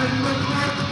I look like